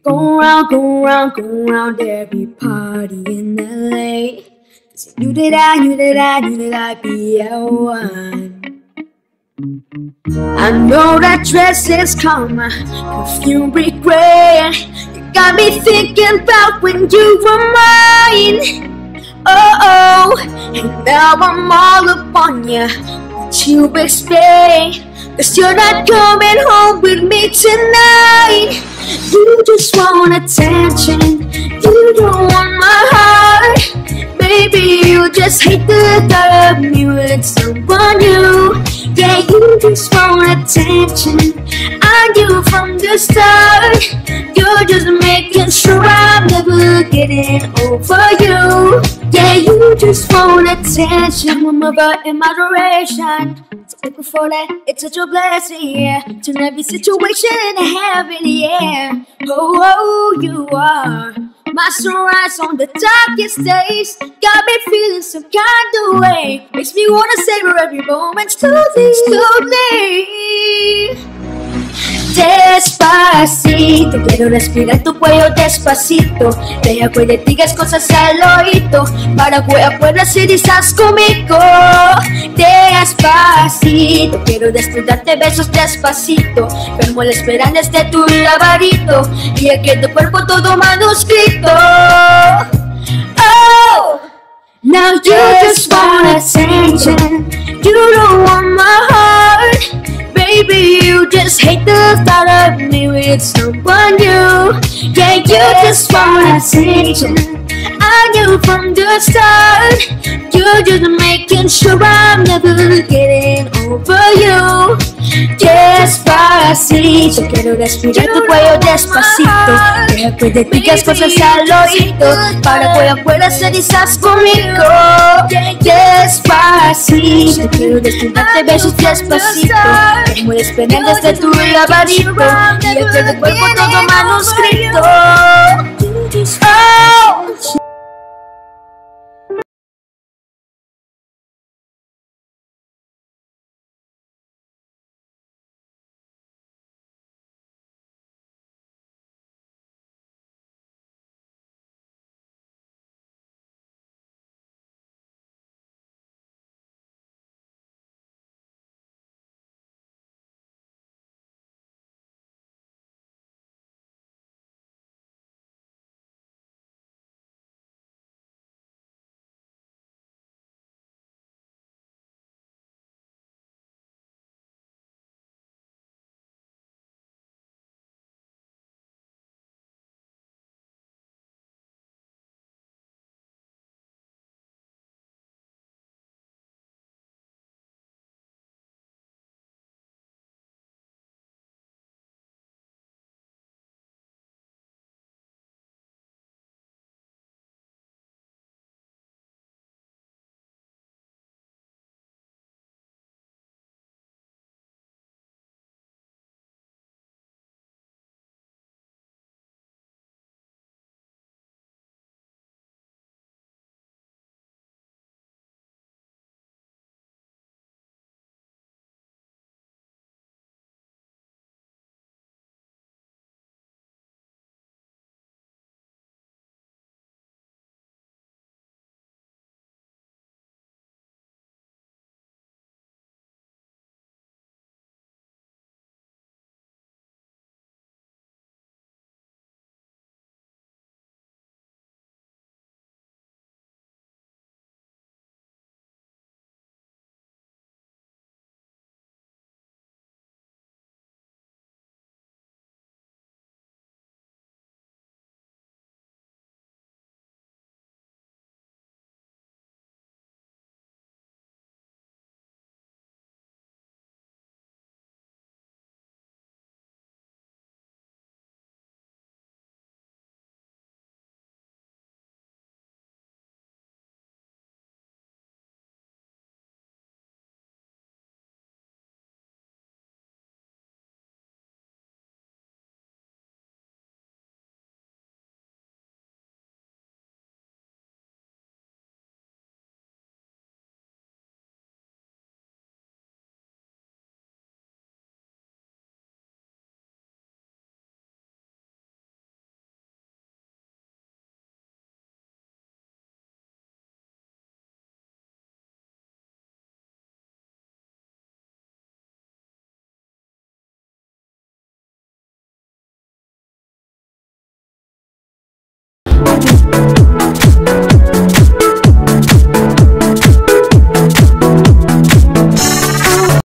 Go round, go round, go round every party in LA. Cause you knew that I knew that I knew that I'd be a one. I know that dress is karma, perfume regret. You got me thinking about when you were mine. Oh, oh, and now I'm all up on ya. What you expect? Cause you're not coming home with me tonight. You just want attention. You don't want my heart. Baby, you just hate the thought of me with someone new. Yeah, you just want attention. I knew from the start. You're just making sure I'm never getting over you. Yeah, you just want attention. I'm a mother in moderation. So thankful for that, it's such a blessing, yeah. Turn every situation into heaven, yeah. Oh, oh, you are my sunrise on the darkest days. Got me feeling some kind of way. Makes me wanna savor every moment slowly, slowly. Despacito, quiero respirar tu cuello despacito. Deja que le digas cosas al oído para que puedas ser estás conmigo. Despacito, quiero desnudarte besos despacito. Como la esperanza desde tu laberinto y es que tu cuerpo todo manuscrito. Oh, now you just want attention. You don't want you just hate the thought of me with someone new. Yeah, you just want attention. I knew from the start. You're just making sure I'm never getting over you. facilito Quiero respirar tu cuello despacito. Deja que te digas cosas al oído Para que acuerdas erizas conmigo. Despacito Quiero desnudarte besos despacito. Te mueres pendientes de tu lavarito Y yo te cuerpo todo manuscrito. oh.